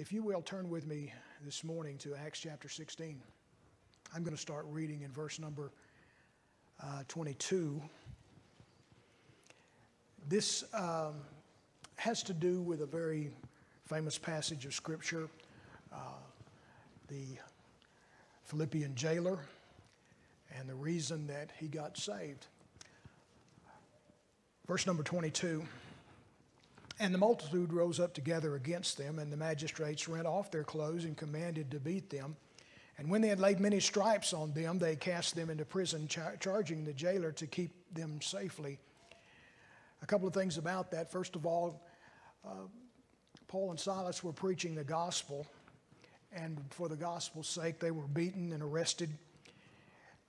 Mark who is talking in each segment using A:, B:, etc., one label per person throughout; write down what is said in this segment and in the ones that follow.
A: If you will turn with me this morning to Acts chapter 16, I'm going to start reading in verse number uh, 22. This um, has to do with a very famous passage of Scripture, uh, the Philippian jailer, and the reason that he got saved. Verse number 22. And the multitude rose up together against them, and the magistrates rent off their clothes and commanded to beat them. And when they had laid many stripes on them, they cast them into prison, char- charging the jailer to keep them safely. A couple of things about that. First of all, uh, Paul and Silas were preaching the gospel, and for the gospel's sake, they were beaten and arrested.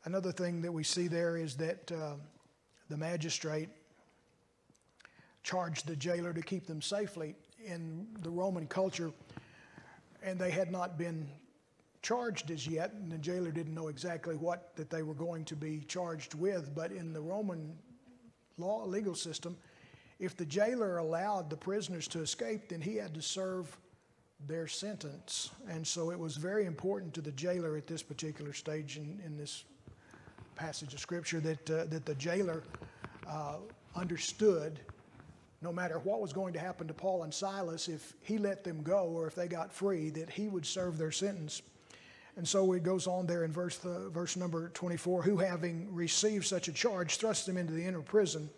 A: Another thing that we see there is that uh, the magistrate charged the jailer to keep them safely in the Roman culture, and they had not been charged as yet, and the jailer didn't know exactly what that they were going to be charged with. But in the Roman law legal system, if the jailer allowed the prisoners to escape, then he had to serve their sentence. And so it was very important to the jailer at this particular stage in, in this passage of scripture that, uh, that the jailer uh, understood no matter what was going to happen to Paul and Silas, if he let them go or if they got free, that he would serve their sentence. And so it goes on there in verse, uh, verse number 24 who, having received such a charge, thrust them into the inner prison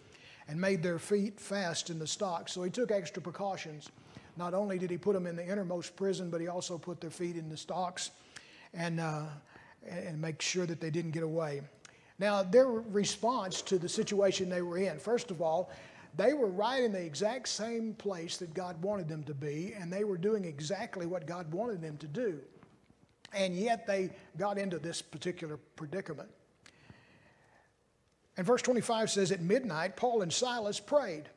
A: and made their feet fast in the stocks. So he took extra precautions. Not only did he put them in the innermost prison, but he also put their feet in the stocks and, uh, and make sure that they didn't get away. Now, their response to the situation they were in, first of all, they were right in the exact same place that God wanted them to be, and they were doing exactly what God wanted them to do. And yet they got into this particular predicament. And verse 25 says, At midnight, Paul and Silas prayed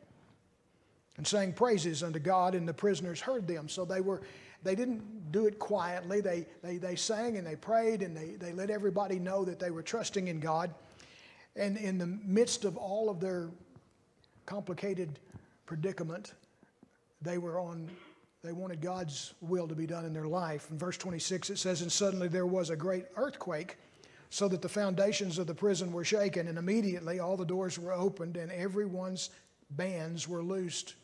A: and sang praises unto God, and the prisoners heard them. So they were they didn't do it quietly. They, they, they sang and they prayed and they, they let everybody know that they were trusting in God. And in the midst of all of their complicated predicament. They were on, they wanted God's will to be done in their life. In verse 26, it says, And suddenly there was a great earthquake, so that the foundations of the prison were shaken, and immediately all the doors were opened, and everyone's bands were loosed.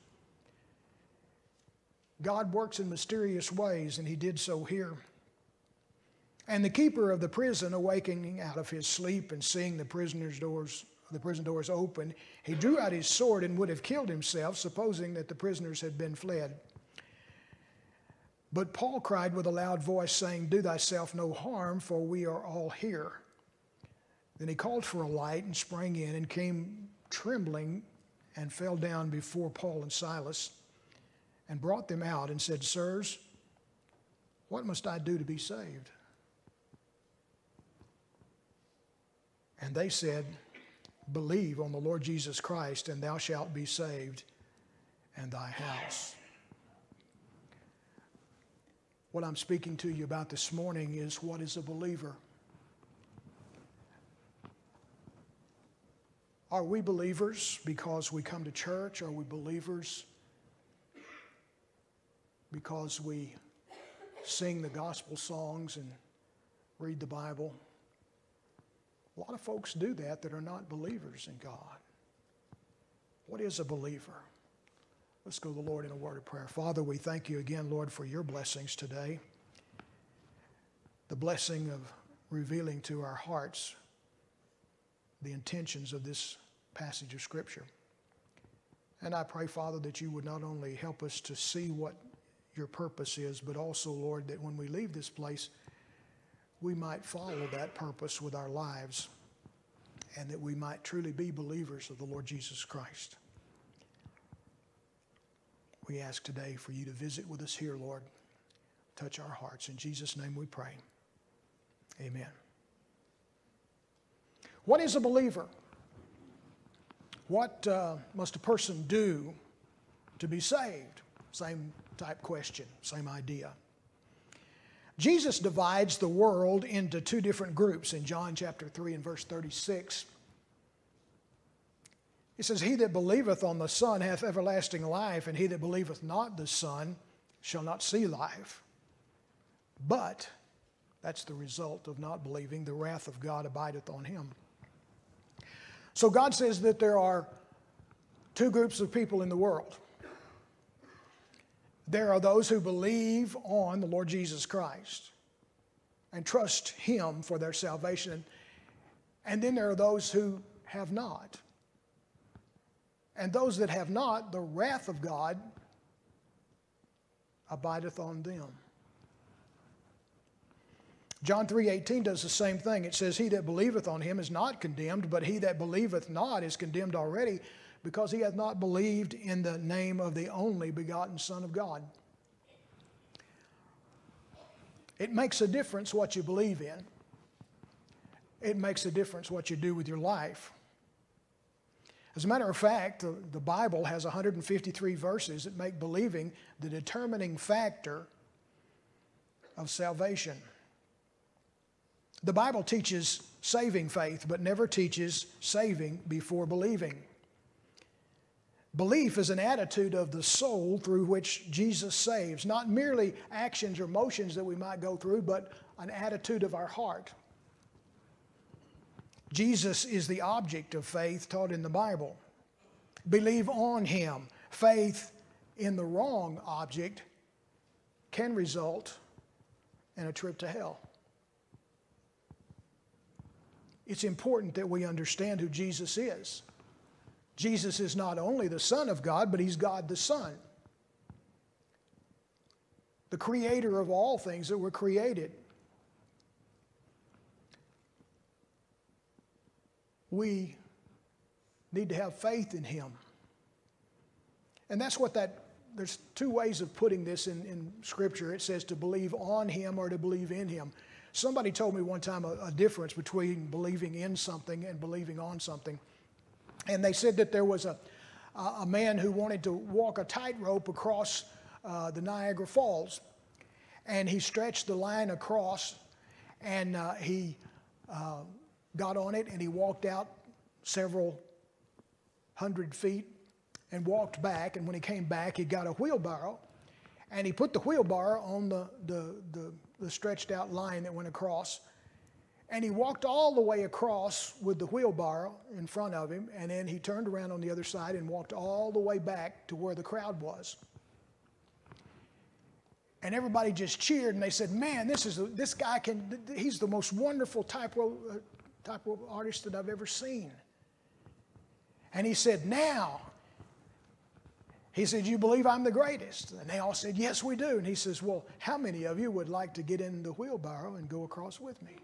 A: God works in mysterious ways, and He did so here. And the keeper of the prison, awakening out of his sleep and seeing the prisoner's doors the prison doors open, he drew out his sword and would have killed himself, supposing that the prisoners had been fled. But Paul cried with a loud voice, saying, Do thyself no harm, for we are all here. Then he called for a light and sprang in and came trembling and fell down before Paul and Silas and brought them out and said, Sirs, what must I do to be saved? And they said, Believe on the Lord Jesus Christ, and thou shalt be saved and thy house. What I'm speaking to you about this morning is what is a believer? Are we believers because we come to church? Are we believers because we sing the gospel songs and read the Bible? A lot of folks do that that are not believers in God. What is a believer? Let's go to the Lord in a word of prayer. Father, we thank you again, Lord, for your blessings today. The blessing of revealing to our hearts the intentions of this passage of Scripture. And I pray, Father, that you would not only help us to see what your purpose is, but also, Lord, that when we leave this place, we might follow that purpose with our lives and that we might truly be believers of the Lord Jesus Christ. We ask today for you to visit with us here, Lord. Touch our hearts. In Jesus' name we pray. Amen. What is a believer? What uh, must a person do to be saved? Same type question, same idea. Jesus divides the world into two different groups in John chapter 3 and verse 36. He says, He that believeth on the Son hath everlasting life, and he that believeth not the Son shall not see life. But that's the result of not believing. The wrath of God abideth on him. So God says that there are two groups of people in the world. There are those who believe on the Lord Jesus Christ and trust Him for their salvation. And then there are those who have not. And those that have not, the wrath of God abideth on them. John 3:18 does the same thing. It says he that believeth on him is not condemned, but he that believeth not is condemned already because he hath not believed in the name of the only begotten son of God. It makes a difference what you believe in. It makes a difference what you do with your life. As a matter of fact, the, Bible has 153 verses that make believing the determining factor of salvation. The Bible teaches saving faith, but never teaches saving before believing. Belief is an attitude of the soul through which Jesus saves, not merely actions or motions that we might go through, but an attitude of our heart. Jesus is the object of faith taught in the Bible. Believe on Him. Faith in the wrong object can result in a trip to hell. It's important that we understand who Jesus is. Jesus is not only the Son of God, but He's God the Son, the creator of all things that were created. we need to have faith in Him. And that's what that, there's two ways of putting this in, in Scripture. It says to believe on Him or to believe in Him. Somebody told me one time a, a difference between believing in something and believing on something. And they said that there was a, a man who wanted to walk a tightrope across uh, the Niagara Falls. And he stretched the line across and uh, he uh, got on it and he walked out several hundred feet and walked back. And when he came back, he got a wheelbarrow and he put the wheelbarrow on the, the, the, the stretched out line that went across. And he walked all the way across with the wheelbarrow in front of him, and then he turned around on the other side and walked all the way back to where the crowd was. And everybody just cheered, and they said, "Man, this is this guy can. He's the most wonderful type of, uh, type of artist that I've ever seen. And he said, Now, he said, You believe I'm the greatest? And they all said, Yes, we do. And he says, Well, how many of you would like to get in the wheelbarrow and go across with me?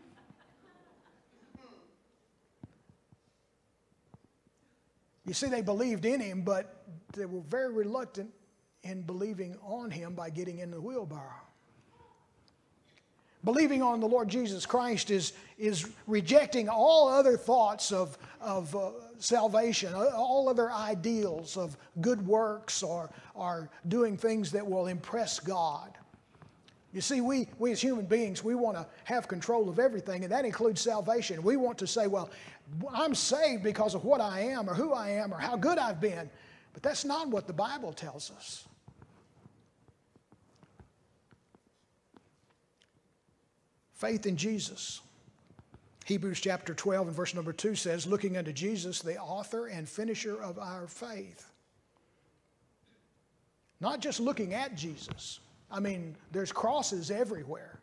A: You see, they believed in him, but they were very reluctant in believing on him by getting in the wheelbarrow. Believing on the Lord Jesus Christ is, is rejecting all other thoughts of, of uh, salvation, uh, all other ideals of good works or, or doing things that will impress God. You see, we, we as human beings, we want to have control of everything, and that includes salvation. We want to say, well, I'm saved because of what I am or who I am or how good I've been. But that's not what the Bible tells us. Faith in Jesus. Hebrews chapter 12 and verse number 2 says, Looking unto Jesus, the author and finisher of our faith. Not just looking at Jesus. I mean, there's crosses everywhere.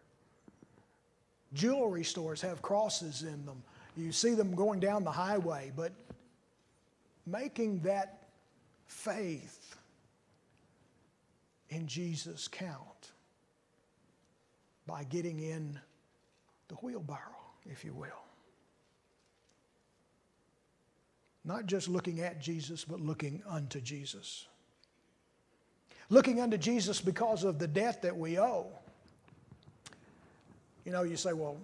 A: Jewelry stores have crosses in them. You see them going down the highway, but making that faith in Jesus count by getting in the wheelbarrow, if you will. Not just looking at Jesus, but looking unto Jesus. Looking unto Jesus because of the debt that we owe. You know, you say, well,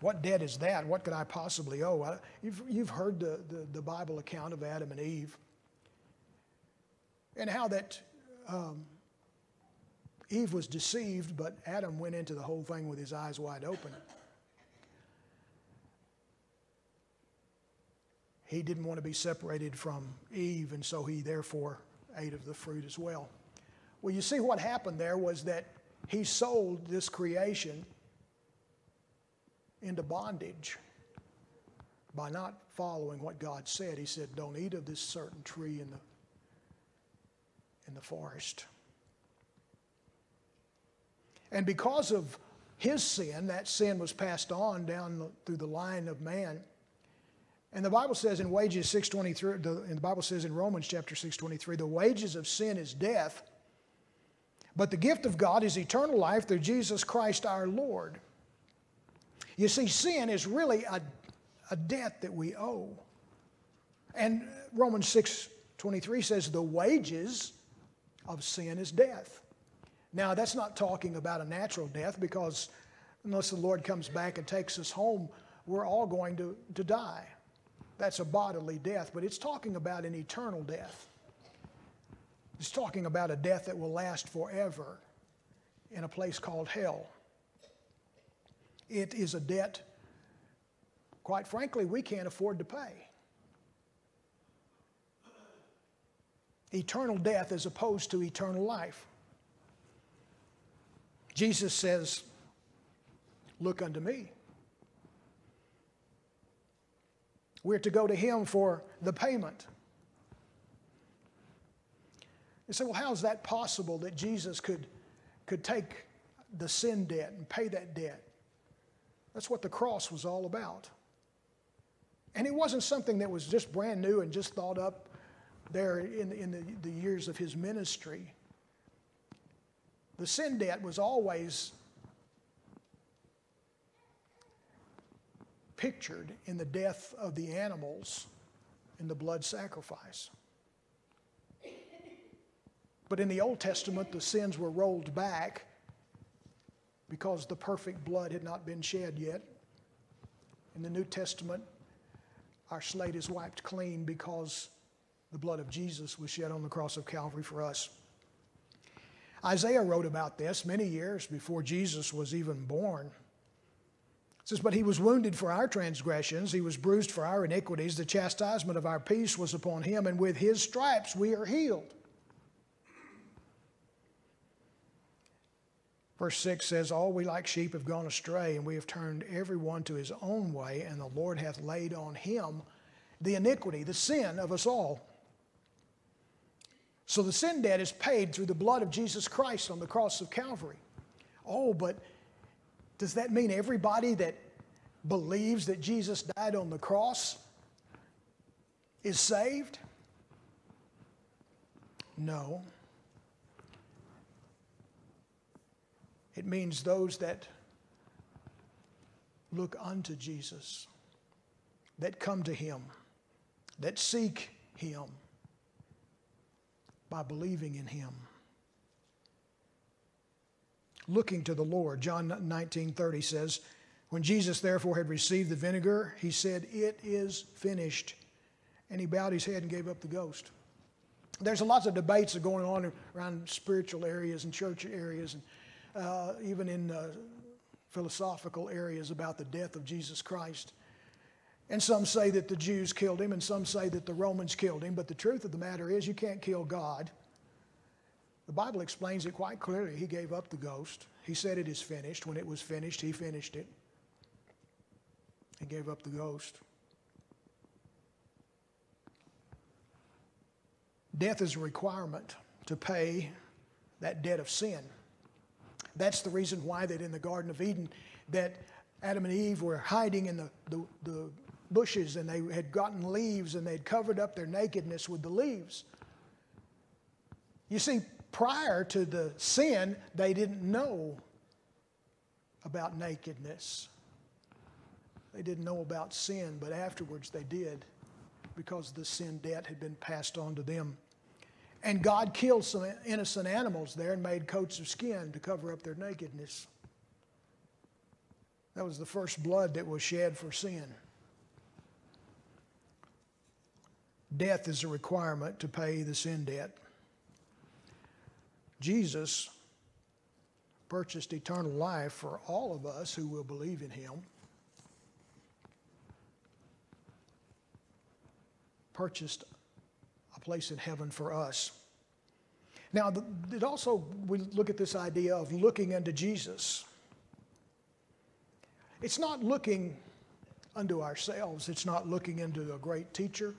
A: what debt is that? What could I possibly owe? You've, you've heard the, the, the Bible account of Adam and Eve and how that um, Eve was deceived, but Adam went into the whole thing with his eyes wide open. he didn't want to be separated from Eve, and so he therefore ate of the fruit as well. Well, you see, what happened there was that he sold this creation into bondage by not following what God said. He said, Don't eat of this certain tree in the, in the forest. And because of his sin, that sin was passed on down through the line of man. And the Bible says in wages 623, and the Bible says in Romans chapter 623, the wages of sin is death, but the gift of God is eternal life through Jesus Christ our Lord. You see, sin is really a, a debt that we owe. And Romans 6 23 says, the wages of sin is death. Now, that's not talking about a natural death because unless the Lord comes back and takes us home, we're all going to, to die. That's a bodily death, but it's talking about an eternal death. It's talking about a death that will last forever in a place called hell. It is a debt, quite frankly, we can't afford to pay. Eternal death as opposed to eternal life. Jesus says, Look unto me. We're to go to Him for the payment. You say, well, how is that possible that Jesus could, could take the sin debt and pay that debt? That's what the cross was all about. And it wasn't something that was just brand new and just thought up there in, in the, the years of his ministry. The sin debt was always pictured in the death of the animals in the blood sacrifice. But in the Old Testament, the sins were rolled back because the perfect blood had not been shed yet. In the New Testament, our slate is wiped clean because the blood of Jesus was shed on the cross of Calvary for us. Isaiah wrote about this many years before Jesus was even born. It says, But he was wounded for our transgressions, he was bruised for our iniquities. The chastisement of our peace was upon him, and with his stripes we are healed. Verse 6 says, All we like sheep have gone astray, and we have turned every one to his own way, and the Lord hath laid on him the iniquity, the sin of us all. So the sin debt is paid through the blood of Jesus Christ on the cross of Calvary. Oh, but does that mean everybody that believes that Jesus died on the cross is saved? No. It means those that look unto Jesus, that come to Him, that seek Him by believing in him. Looking to the Lord. John 19 30 says, When Jesus therefore had received the vinegar, he said, It is finished. And he bowed his head and gave up the ghost. There's lots of debates that are going on around spiritual areas and church areas, and uh, even in uh, philosophical areas about the death of Jesus Christ. And some say that the Jews killed him, and some say that the Romans killed him. But the truth of the matter is, you can't kill God. The Bible explains it quite clearly. He gave up the ghost. He said it is finished. When it was finished, he finished it. He gave up the ghost. Death is a requirement to pay that debt of sin. That's the reason why that in the Garden of Eden that Adam and Eve were hiding in the, the, the bushes and they had gotten leaves and they'd covered up their nakedness with the leaves. You see, prior to the sin, they didn't know about nakedness. They didn't know about sin, but afterwards they did because the sin debt had been passed on to them. And God killed some innocent animals there and made coats of skin to cover up their nakedness. That was the first blood that was shed for sin. Death is a requirement to pay the sin debt. Jesus purchased eternal life for all of us who will believe in him. Purchased a place in heaven for us. Now, it also, we look at this idea of looking unto Jesus. It's not looking unto ourselves, it's not looking into a great teacher,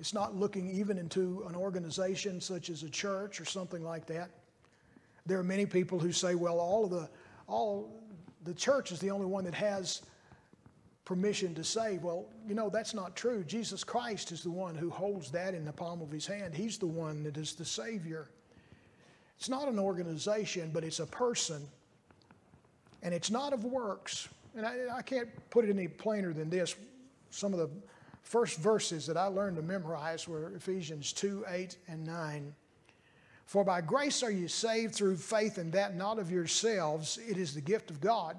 A: it's not looking even into an organization such as a church or something like that. There are many people who say, well, all of the, all, the church is the only one that has permission to save. Well, you know, that's not true. Jesus Christ is the one who holds that in the palm of his hand. He's the one that is the Savior. It's not an organization, but it's a person. And it's not of works. And I, I can't put it any plainer than this. Some of the first verses that I learned to memorize were Ephesians 2 8 and 9. For by grace are you saved through faith, and that not of yourselves, it is the gift of God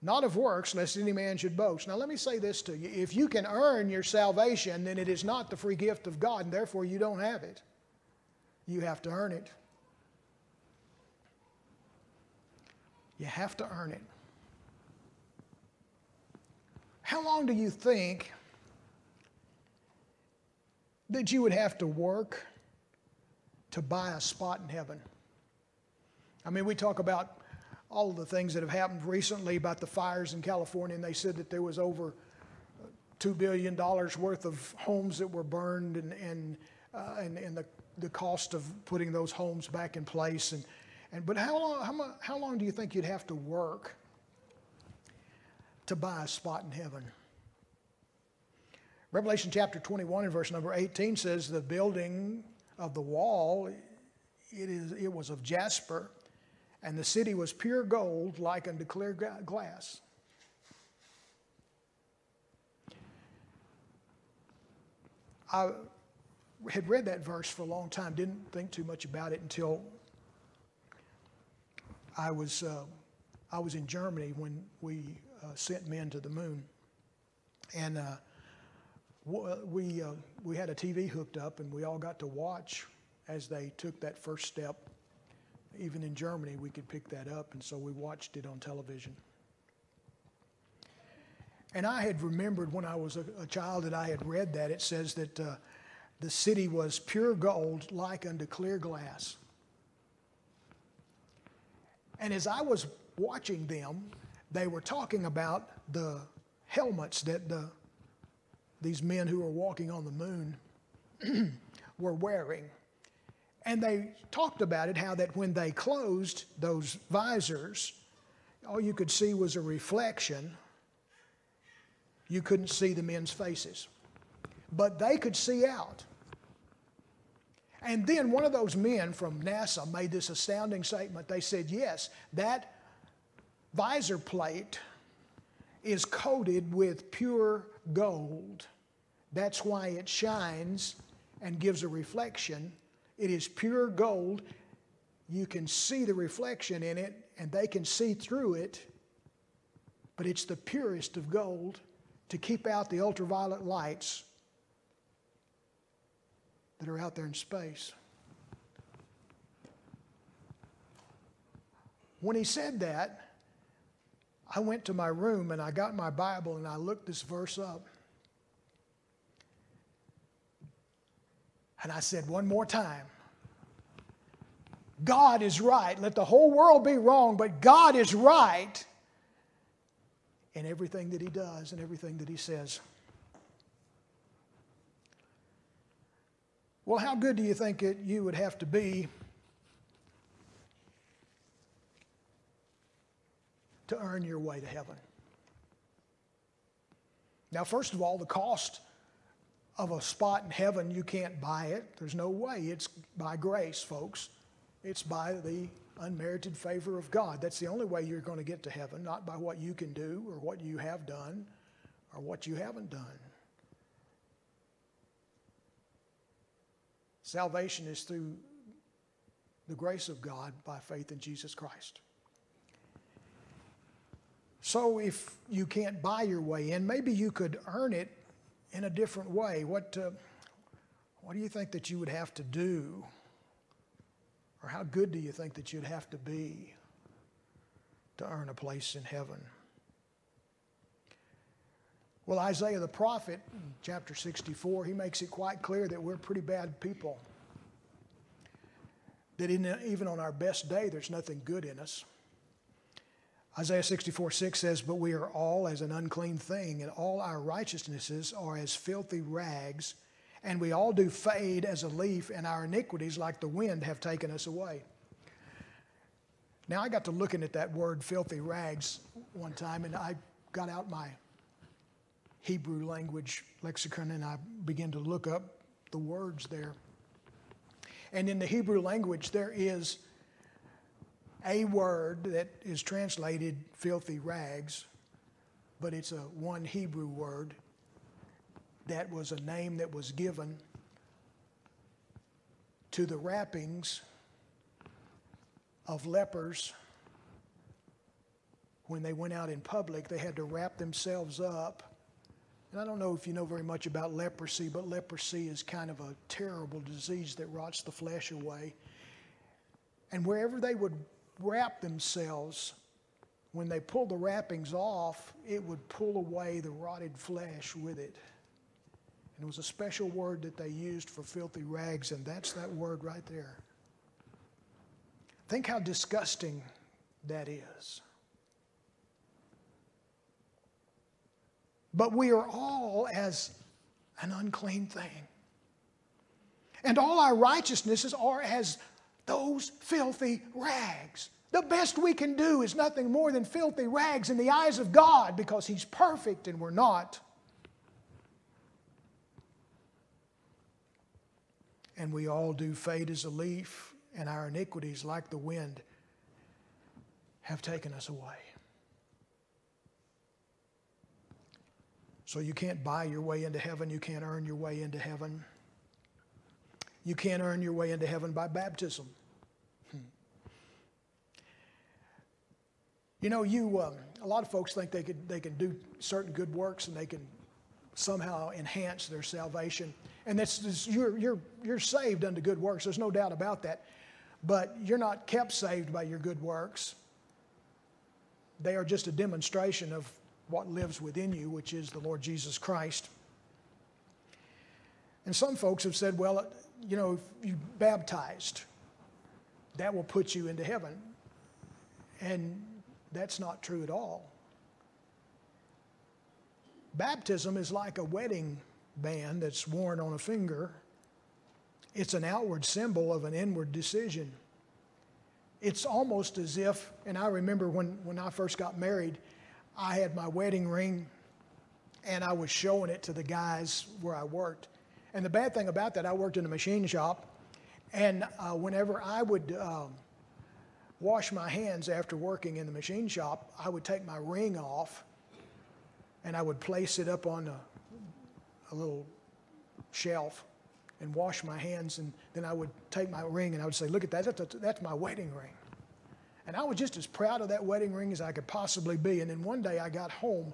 A: not of works, lest any man should boast. Now, let me say this to you. If you can earn your salvation, then it is not the free gift of God, and therefore you don't have it. You have to earn it. You have to earn it. How long do you think that you would have to work to buy a spot in heaven? I mean, we talk about all of the things that have happened recently about the fires in California, and they said that there was over $2 billion worth of homes that were burned and, and, uh, and, and the, the cost of putting those homes back in place. And, and, but how long, how, how long do you think you'd have to work to buy a spot in heaven? Revelation chapter 21 and verse number 18 says the building of the wall, it, is, it was of jasper and the city was pure gold like unto clear glass. I had read that verse for a long time, didn't think too much about it until I was, uh, I was in Germany when we uh, sent men to the moon. And uh, we, uh, we had a TV hooked up, and we all got to watch as they took that first step even in Germany, we could pick that up, and so we watched it on television. And I had remembered when I was a, a child that I had read that. It says that uh, the city was pure gold like unto clear glass. And as I was watching them, they were talking about the helmets that the, these men who were walking on the moon were wearing. And they talked about it how that when they closed those visors, all you could see was a reflection. You couldn't see the men's faces, but they could see out. And then one of those men from NASA made this astounding statement. They said, Yes, that visor plate is coated with pure gold. That's why it shines and gives a reflection it is pure gold. You can see the reflection in it, and they can see through it, but it's the purest of gold to keep out the ultraviolet lights that are out there in space. When he said that, I went to my room and I got my Bible and I looked this verse up. And I said one more time God is right. Let the whole world be wrong, but God is right in everything that He does and everything that He says. Well, how good do you think it, you would have to be to earn your way to heaven? Now, first of all, the cost of a spot in heaven, you can't buy it. There's no way. It's by grace, folks. It's by the unmerited favor of God. That's the only way you're going to get to heaven, not by what you can do or what you have done or what you haven't done. Salvation is through the grace of God by faith in Jesus Christ. So if you can't buy your way in, maybe you could earn it in a different way. What, uh, what do you think that you would have to do? Or how good do you think that you'd have to be to earn a place in heaven? Well, Isaiah the prophet, chapter 64, he makes it quite clear that we're pretty bad people. that in, even on our best day, there's nothing good in us. Isaiah 64 6 says, But we are all as an unclean thing, and all our righteousnesses are as filthy rags, and we all do fade as a leaf, and our iniquities, like the wind, have taken us away. Now, I got to looking at that word filthy rags one time, and I got out my Hebrew language lexicon and I began to look up the words there. And in the Hebrew language, there is a word that is translated filthy rags, but it's a one Hebrew word that was a name that was given to the wrappings of lepers when they went out in public. They had to wrap themselves up. And I don't know if you know very much about leprosy, but leprosy is kind of a terrible disease that rots the flesh away. And wherever they would wrap themselves, when they pulled the wrappings off, it would pull away the rotted flesh with it. And it was a special word that they used for filthy rags, and that's that word right there. Think how disgusting that is. But we are all as an unclean thing. And all our righteousnesses are as those filthy rags. The best we can do is nothing more than filthy rags in the eyes of God because He's perfect and we're not. And we all do fade as a leaf, and our iniquities, like the wind, have taken us away. So you can't buy your way into heaven, you can't earn your way into heaven. You can't earn your way into heaven by baptism. You know, you um, a lot of folks think they could they can do certain good works and they can somehow enhance their salvation, and that's you're you're you're saved unto good works. There's no doubt about that, but you're not kept saved by your good works. They are just a demonstration of what lives within you, which is the Lord Jesus Christ. And some folks have said, well, you know, if you baptized, that will put you into heaven. And that's not true at all. Baptism is like a wedding band that's worn on a finger. It's an outward symbol of an inward decision. It's almost as if, and I remember when, when I first got married, I had my wedding ring and I was showing it to the guys where I worked. And the bad thing about that, I worked in a machine shop, and uh, whenever I would um, wash my hands after working in the machine shop, I would take my ring off and I would place it up on a, a little shelf and wash my hands, and then I would take my ring and I would say, Look at that, that's, that's my wedding ring. And I was just as proud of that wedding ring as I could possibly be. And then one day I got home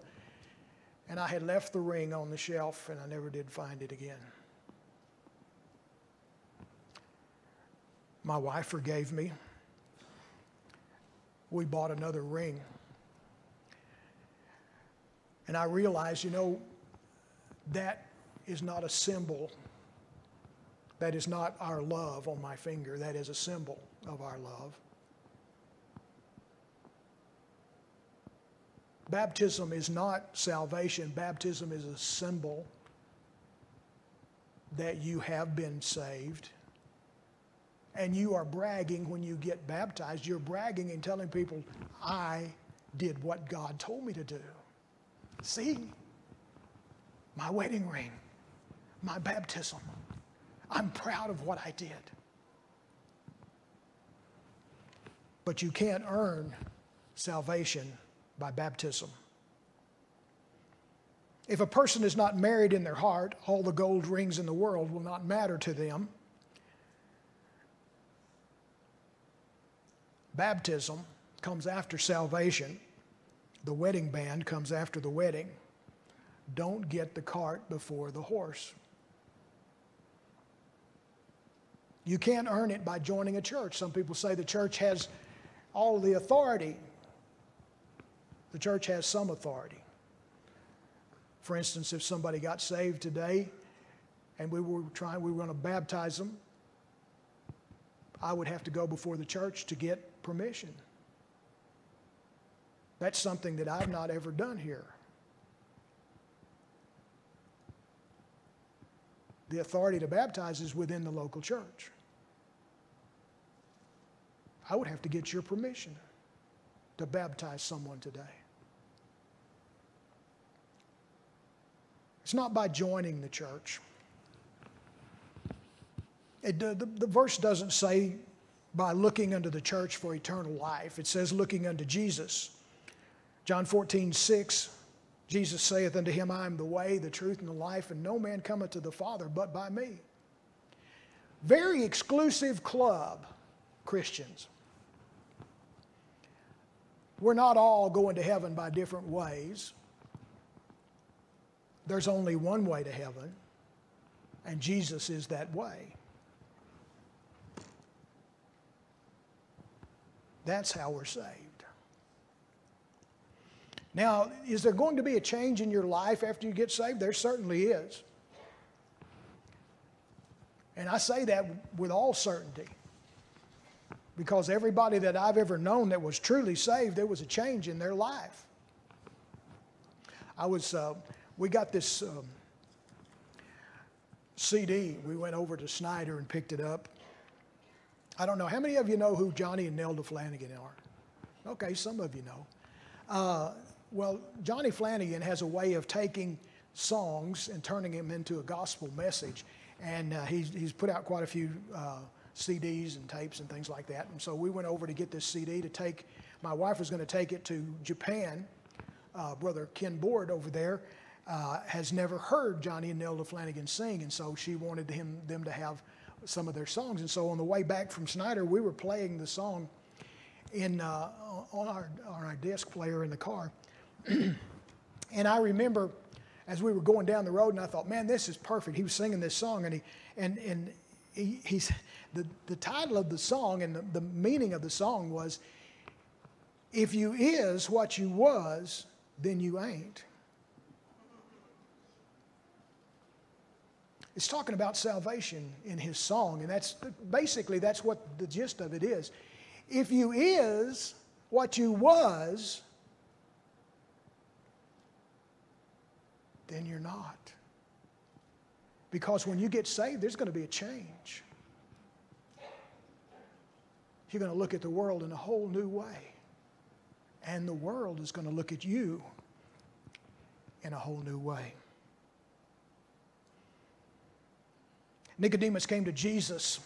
A: and I had left the ring on the shelf and I never did find it again. My wife forgave me. We bought another ring. And I realized, you know, that is not a symbol. That is not our love on my finger. That is a symbol of our love. Baptism is not salvation, baptism is a symbol that you have been saved. And you are bragging when you get baptized. You're bragging and telling people, I did what God told me to do. See? My wedding ring, my baptism. I'm proud of what I did. But you can't earn salvation by baptism. If a person is not married in their heart, all the gold rings in the world will not matter to them. Baptism comes after salvation. The wedding band comes after the wedding. Don't get the cart before the horse. You can't earn it by joining a church. Some people say the church has all the authority. The church has some authority. For instance, if somebody got saved today and we were trying, we were going to baptize them, I would have to go before the church to get permission. That's something that I've not ever done here. The authority to baptize is within the local church. I would have to get your permission to baptize someone today. It's not by joining the church. It, the, the verse doesn't say by looking unto the church for eternal life. It says looking unto Jesus. John 14, 6, Jesus saith unto him, I am the way, the truth, and the life, and no man cometh to the Father but by me. Very exclusive club, Christians. We're not all going to heaven by different ways. There's only one way to heaven, and Jesus is that way. That's how we're saved. Now, is there going to be a change in your life after you get saved? There certainly is. And I say that with all certainty. Because everybody that I've ever known that was truly saved, there was a change in their life. I was, uh, we got this um, CD. We went over to Snyder and picked it up. I don't know. How many of you know who Johnny and Nelda Flanagan are? Okay, some of you know. Uh, well, Johnny Flanagan has a way of taking songs and turning them into a gospel message. And uh, he's, he's put out quite a few uh, CDs and tapes and things like that. And so we went over to get this CD to take, my wife was going to take it to Japan. Uh, Brother Ken Board over there uh, has never heard Johnny and Nelda Flanagan sing. And so she wanted him, them to have some of their songs. And so on the way back from Snyder, we were playing the song in, uh, on, our, on our disc player in the car. and I remember as we were going down the road, and I thought, man, this is perfect. He was singing this song, and he and and he, he's the the title of the song and the, the meaning of the song was, if you is what you was, then you ain't. It's talking about salvation in his song, and that's basically that's what the gist of it is. If you is what you was, then you're not. Because when you get saved, there's going to be a change. You're going to look at the world in a whole new way. And the world is going to look at you in a whole new way. Nicodemus came to Jesus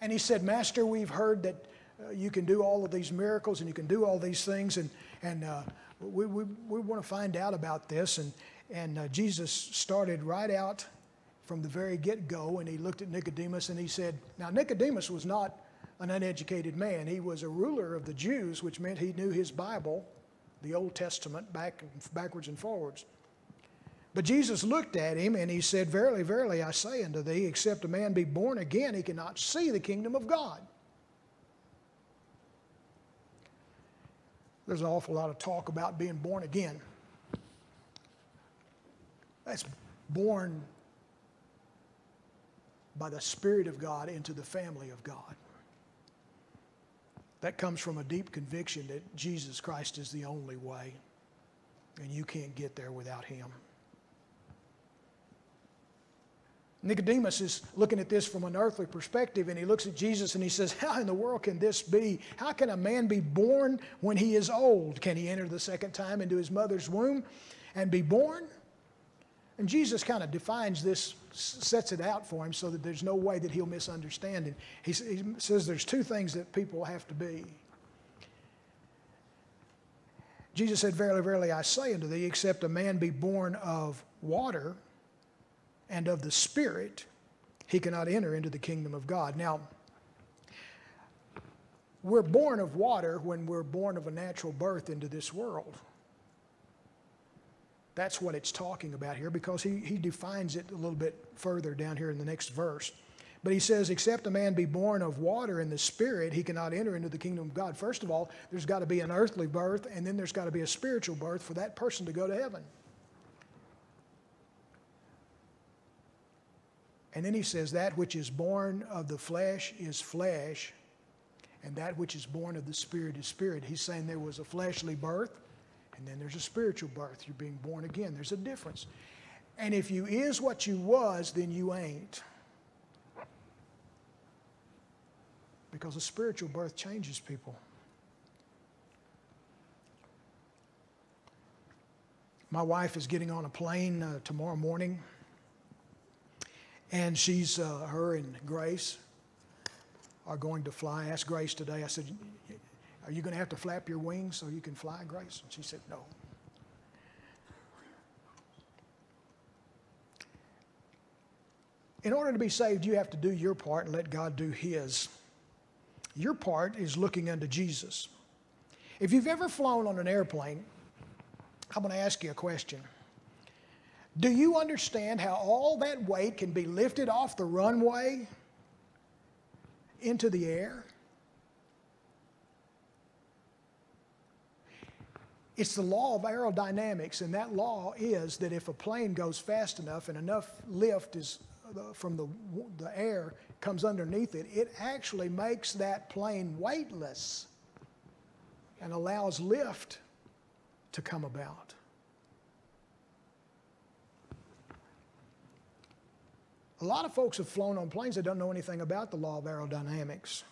A: and he said, Master, we've heard that uh, you can do all of these miracles and you can do all these things, and, and uh, we, we, we want to find out about this. And, and uh, Jesus started right out from the very get go and he looked at Nicodemus and he said, Now, Nicodemus was not an uneducated man, he was a ruler of the Jews, which meant he knew his Bible, the Old Testament, back, backwards and forwards. But Jesus looked at him and he said, Verily, verily, I say unto thee, except a man be born again, he cannot see the kingdom of God. There's an awful lot of talk about being born again. That's born by the Spirit of God into the family of God. That comes from a deep conviction that Jesus Christ is the only way, and you can't get there without Him. Nicodemus is looking at this from an earthly perspective, and he looks at Jesus and he says, How in the world can this be? How can a man be born when he is old? Can he enter the second time into his mother's womb and be born? And Jesus kind of defines this, sets it out for him so that there's no way that he'll misunderstand it. He, says there's two things that people have to be. Jesus said, Verily, verily, I say unto thee, except a man be born of water and of the Spirit, he cannot enter into the kingdom of God. Now, we're born of water when we're born of a natural birth into this world. That's what it's talking about here because he, he defines it a little bit further down here in the next verse. But he says, Except a man be born of water and the Spirit, he cannot enter into the kingdom of God. First of all, there's got to be an earthly birth, and then there's got to be a spiritual birth for that person to go to heaven. And then he says, That which is born of the flesh is flesh, and that which is born of the spirit is spirit. He's saying there was a fleshly birth, and then there's a spiritual birth. You're being born again. There's a difference. And if you is what you was, then you ain't. Because a spiritual birth changes people. My wife is getting on a plane uh, tomorrow morning, and she's, uh, her and Grace are going to fly. I asked Grace today, I said, Are you going to have to flap your wings so you can fly, Grace? And she said, No. In order to be saved, you have to do your part and let God do His. Your part is looking unto Jesus. If you've ever flown on an airplane, I'm going to ask you a question. Do you understand how all that weight can be lifted off the runway into the air? It's the law of aerodynamics, and that law is that if a plane goes fast enough and enough lift is uh, from the, the air comes underneath it, it actually makes that plane weightless and allows lift to come about. A lot of folks have flown on planes that don't know anything about the law of aerodynamics.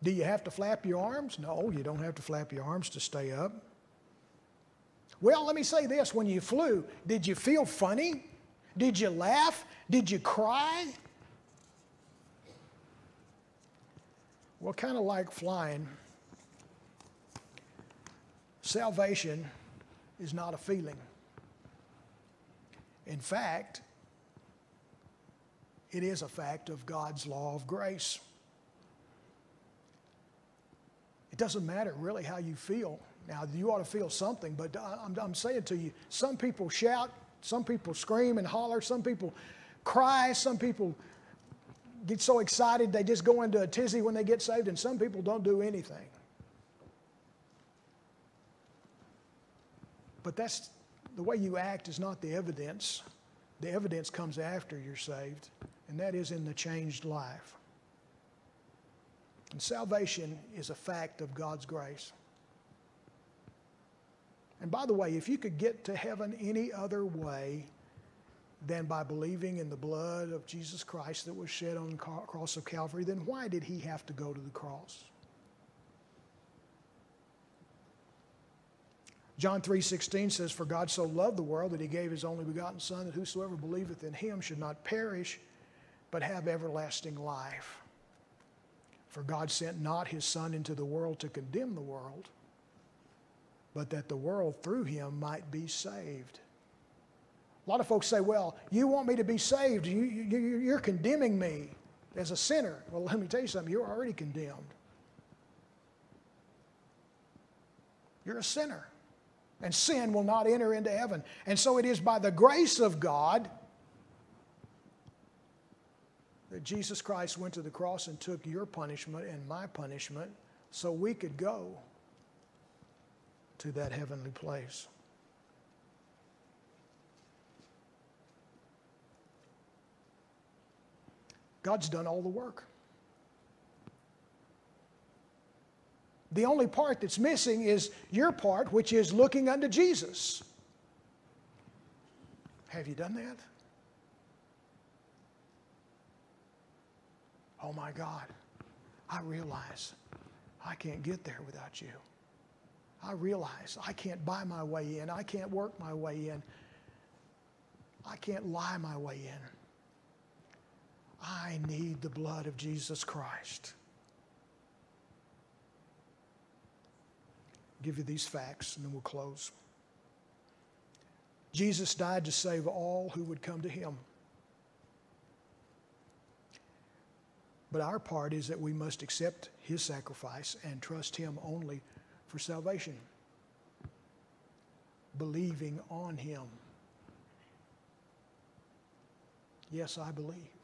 A: Do you have to flap your arms? No, you don't have to flap your arms to stay up. Well, let me say this when you flew, did you feel funny? Did you laugh? Did you cry? Well, kind of like flying, salvation is not a feeling. In fact, it is a fact of God's law of grace. It doesn't matter really how you feel. Now, you ought to feel something, but I'm, I'm, saying to you, some people shout, some people scream and holler, some people cry, some people get so excited they just go into a tizzy when they get saved, and some people don't do anything. But that's the way you act is not the evidence. The evidence comes after you're saved, and that is in the changed life. And salvation is a fact of God's grace. And by the way, if you could get to heaven any other way than by believing in the blood of Jesus Christ that was shed on the cross of Calvary, then why did he have to go to the cross? John 3:16 says for God so loved the world that he gave his only begotten son that whosoever believeth in him should not perish but have everlasting life. For God sent not his son into the world to condemn the world but that the world through him might be saved. A lot of folks say, Well, you want me to be saved. You, you, you're condemning me as a sinner. Well, let me tell you something. You're already condemned. You're a sinner. And sin will not enter into heaven. And so it is by the grace of God that Jesus Christ went to the cross and took your punishment and my punishment so we could go to that heavenly place. God's done all the work. The only part that's missing is your part, which is looking unto Jesus. Have you done that? Oh my God, I realize I can't get there without you. I realize I can't buy my way in. I can't work my way in. I can't lie my way in. I need the blood of Jesus Christ. Give you these facts and then we'll close. Jesus died to save all who would come to him. But our part is that we must accept his sacrifice and trust him only for salvation, believing on Him. Yes, I believe.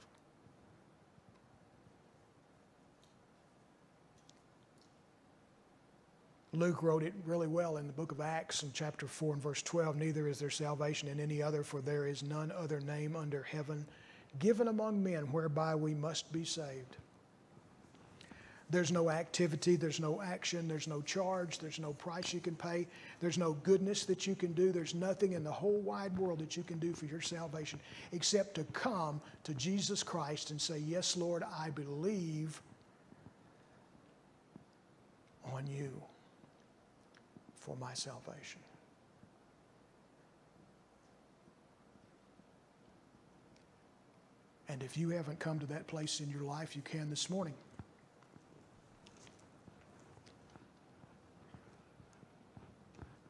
A: Luke wrote it really well in the book of Acts in chapter 4 and verse 12 Neither is there salvation in any other, for there is none other name under heaven given among men whereby we must be saved. There's no activity, there's no action, there's no charge, there's no price you can pay, there's no goodness that you can do, there's nothing in the whole wide world that you can do for your salvation except to come to Jesus Christ and say, Yes, Lord, I believe on you for my salvation. And if you haven't come to that place in your life, you can this morning.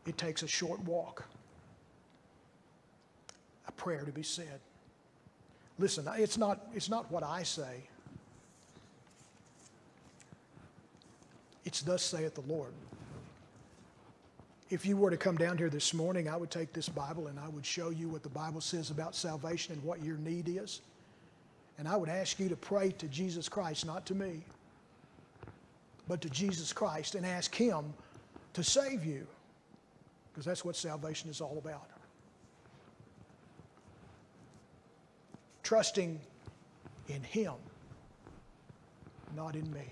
A: It takes a short walk, a prayer to be said. Listen, it's not, it's not what I say, it's thus saith the Lord. If you were to come down here this morning, I would take this Bible and I would show you what the Bible says about salvation and what your need is. And I would ask you to pray to Jesus Christ, not to me, but to Jesus Christ, and ask Him to save you because that's what salvation is all about. Trusting in Him, not in me.